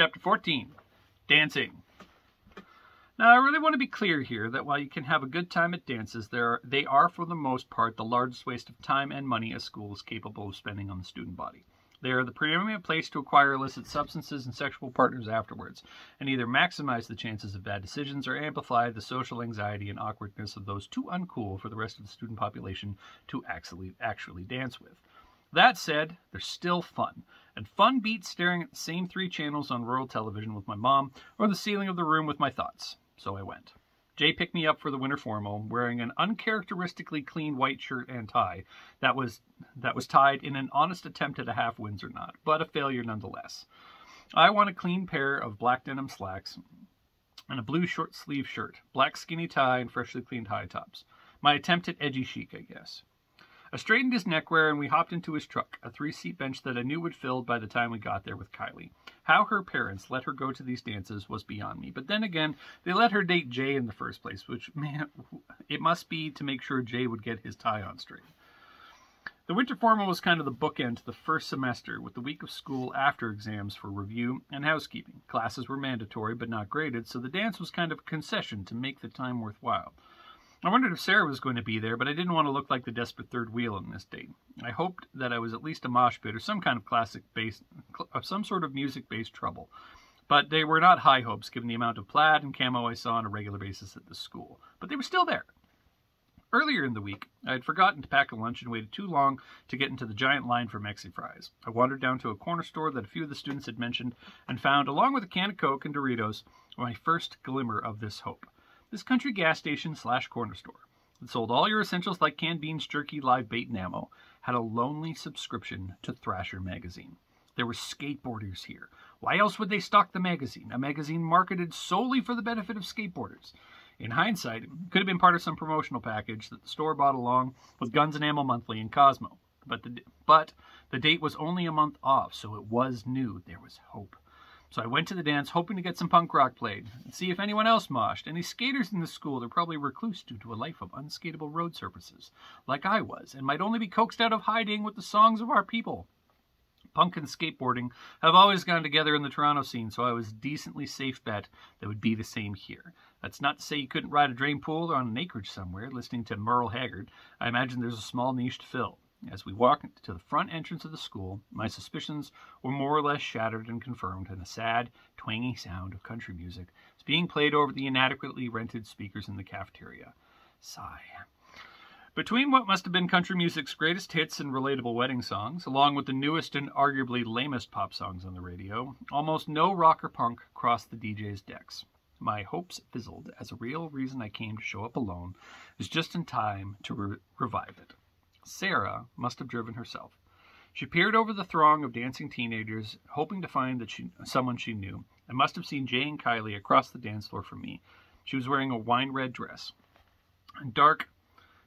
Chapter 14 Dancing. Now, I really want to be clear here that while you can have a good time at dances, are, they are, for the most part, the largest waste of time and money a school is capable of spending on the student body. They are the preeminent place to acquire illicit substances and sexual partners afterwards, and either maximize the chances of bad decisions or amplify the social anxiety and awkwardness of those too uncool for the rest of the student population to actually, actually dance with. That said, they're still fun, and fun beats staring at the same three channels on rural television with my mom or the ceiling of the room with my thoughts. So I went. Jay picked me up for the winter formal, wearing an uncharacteristically clean white shirt and tie that was that was tied in an honest attempt at a half Windsor knot, but a failure nonetheless. I want a clean pair of black denim slacks and a blue short sleeve shirt, black skinny tie, and freshly cleaned high tops. My attempt at edgy chic, I guess. I straightened his neckwear and we hopped into his truck, a three seat bench that I knew would fill by the time we got there with Kylie. How her parents let her go to these dances was beyond me. But then again, they let her date Jay in the first place, which, man, it must be to make sure Jay would get his tie on straight. The winter formal was kind of the bookend to the first semester, with the week of school after exams for review and housekeeping. Classes were mandatory but not graded, so the dance was kind of a concession to make the time worthwhile. I wondered if Sarah was going to be there, but I didn't want to look like the desperate third wheel on this date. I hoped that I was at least a mosh pit or some kind of classic based, some sort of music based trouble. But they were not high hopes given the amount of plaid and camo I saw on a regular basis at the school. But they were still there. Earlier in the week, I had forgotten to pack a lunch and waited too long to get into the giant line for Mexi fries. I wandered down to a corner store that a few of the students had mentioned and found, along with a can of Coke and Doritos, my first glimmer of this hope. This country gas station slash corner store that sold all your essentials like canned beans, jerky, live bait, and ammo had a lonely subscription to Thrasher magazine. There were skateboarders here. Why else would they stock the magazine? A magazine marketed solely for the benefit of skateboarders. In hindsight, it could have been part of some promotional package that the store bought along with Guns and Ammo Monthly and Cosmo. But the, but the date was only a month off, so it was new. There was hope. So I went to the dance hoping to get some punk rock played and see if anyone else moshed. Any skaters in the school, they're probably recluse due to a life of unskatable road surfaces, like I was, and might only be coaxed out of hiding with the songs of our people. Punk and skateboarding have always gone together in the Toronto scene, so I was decently safe bet that would be the same here. That's not to say you couldn't ride a drain pool or on an acreage somewhere listening to Merle Haggard. I imagine there's a small niche to fill. As we walked to the front entrance of the school, my suspicions were more or less shattered and confirmed, and the sad, twangy sound of country music was being played over the inadequately rented speakers in the cafeteria. Sigh. Between what must have been country music's greatest hits and relatable wedding songs, along with the newest and arguably lamest pop songs on the radio, almost no rock or punk crossed the DJ's decks. My hopes fizzled, as a real reason I came to show up alone was just in time to re- revive it. Sarah must have driven herself. She peered over the throng of dancing teenagers, hoping to find that she, someone she knew, and must have seen Jay and Kylie across the dance floor from me. She was wearing a wine red dress, a dark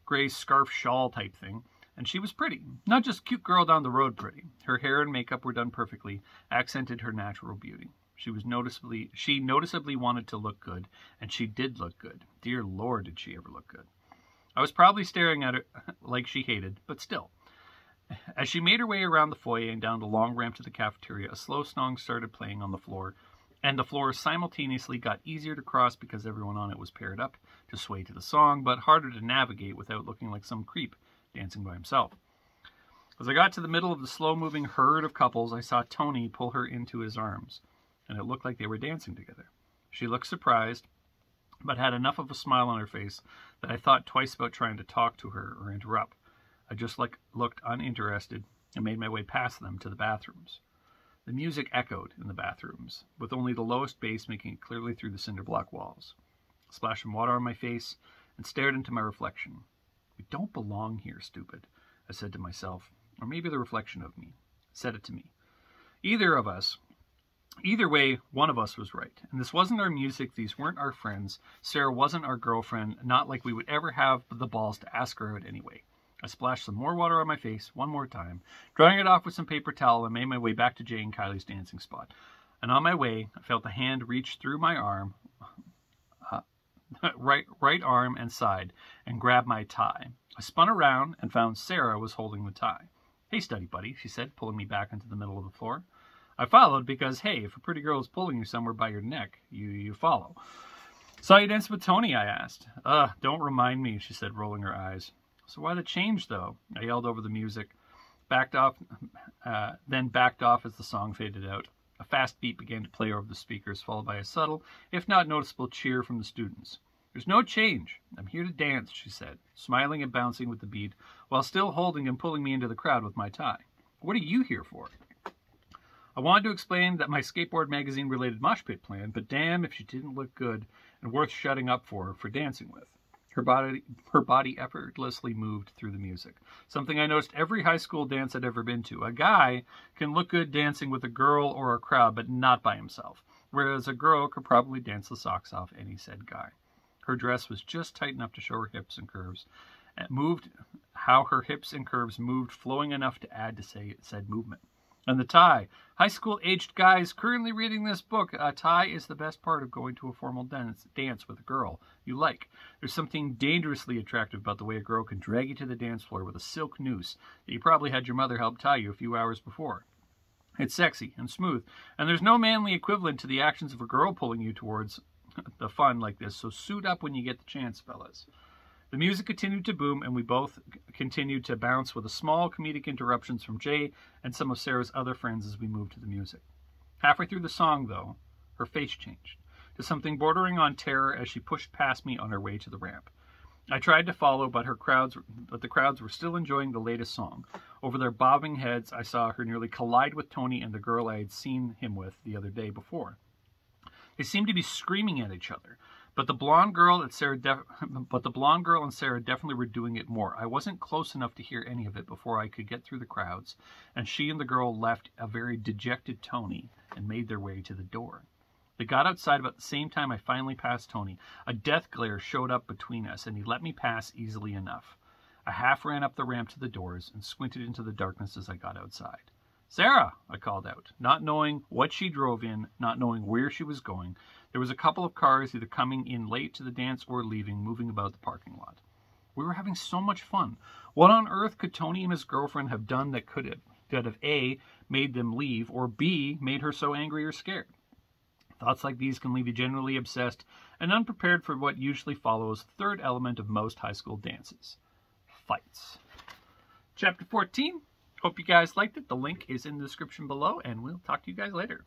gray scarf shawl type thing, and she was pretty. Not just cute girl down the road pretty. Her hair and makeup were done perfectly, accented her natural beauty. She was noticeably she noticeably wanted to look good, and she did look good. Dear Lord, did she ever look good. I was probably staring at her like she hated, but still. As she made her way around the foyer and down the long ramp to the cafeteria, a slow song started playing on the floor, and the floor simultaneously got easier to cross because everyone on it was paired up to sway to the song, but harder to navigate without looking like some creep dancing by himself. As I got to the middle of the slow moving herd of couples, I saw Tony pull her into his arms, and it looked like they were dancing together. She looked surprised, but had enough of a smile on her face that I thought twice about trying to talk to her or interrupt. I just like looked uninterested and made my way past them to the bathrooms. The music echoed in the bathrooms, with only the lowest bass making it clearly through the cinder block walls. I splashed some water on my face and stared into my reflection. We don't belong here, stupid, I said to myself, or maybe the reflection of me said it to me. Either of us Either way, one of us was right. And this wasn't our music, these weren't our friends. Sarah wasn't our girlfriend, not like we would ever have the balls to ask her out anyway. I splashed some more water on my face one more time, drying it off with some paper towel, and made my way back to Jay and Kylie's dancing spot. And on my way, I felt a hand reach through my arm, uh, right, right arm and side, and grab my tie. I spun around and found Sarah was holding the tie. Hey, study buddy, she said, pulling me back into the middle of the floor. I followed because, hey, if a pretty girl is pulling you somewhere by your neck, you, you follow. Saw you dance with Tony, I asked. Don't remind me, she said, rolling her eyes. So why the change, though? I yelled over the music, backed off, uh, then backed off as the song faded out. A fast beat began to play over the speakers, followed by a subtle, if not noticeable, cheer from the students. There's no change. I'm here to dance, she said, smiling and bouncing with the beat, while still holding and pulling me into the crowd with my tie. What are you here for? I wanted to explain that my skateboard magazine related mosh pit plan, but damn if she didn't look good and worth shutting up for for dancing with. Her body her body effortlessly moved through the music. Something I noticed every high school dance I'd ever been to. A guy can look good dancing with a girl or a crowd, but not by himself. Whereas a girl could probably dance the socks off any said guy. Her dress was just tight enough to show her hips and curves. It moved how her hips and curves moved, flowing enough to add to say said movement. And the tie. High school aged guys currently reading this book, a tie is the best part of going to a formal dance, dance with a girl you like. There's something dangerously attractive about the way a girl can drag you to the dance floor with a silk noose that you probably had your mother help tie you a few hours before. It's sexy and smooth, and there's no manly equivalent to the actions of a girl pulling you towards the fun like this, so suit up when you get the chance, fellas. The music continued to boom, and we both continued to bounce with a small comedic interruptions from Jay and some of Sarah's other friends as we moved to the music. Halfway through the song, though, her face changed to something bordering on terror as she pushed past me on her way to the ramp. I tried to follow, but her crowds, but the crowds were still enjoying the latest song. Over their bobbing heads, I saw her nearly collide with Tony and the girl I had seen him with the other day before. They seemed to be screaming at each other. But the blonde girl and Sarah, but the blonde girl and Sarah definitely were doing it more. I wasn't close enough to hear any of it before I could get through the crowds, and she and the girl left a very dejected Tony and made their way to the door. They got outside about the same time I finally passed Tony. A death glare showed up between us, and he let me pass easily enough. I half ran up the ramp to the doors and squinted into the darkness as I got outside. Sarah, I called out, not knowing what she drove in, not knowing where she was going. There was a couple of cars either coming in late to the dance or leaving, moving about the parking lot. We were having so much fun. What on earth could Tony and his girlfriend have done that could have, that have A, made them leave, or B, made her so angry or scared? Thoughts like these can leave you generally obsessed and unprepared for what usually follows the third element of most high school dances fights. Chapter 14 Hope you guys liked it. The link is in the description below, and we'll talk to you guys later.